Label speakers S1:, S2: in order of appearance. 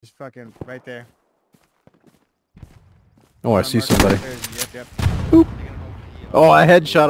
S1: Just fucking right there.
S2: Oh, I see somebody.
S1: Yep. Yep, Boop.
S2: Oh, I headshot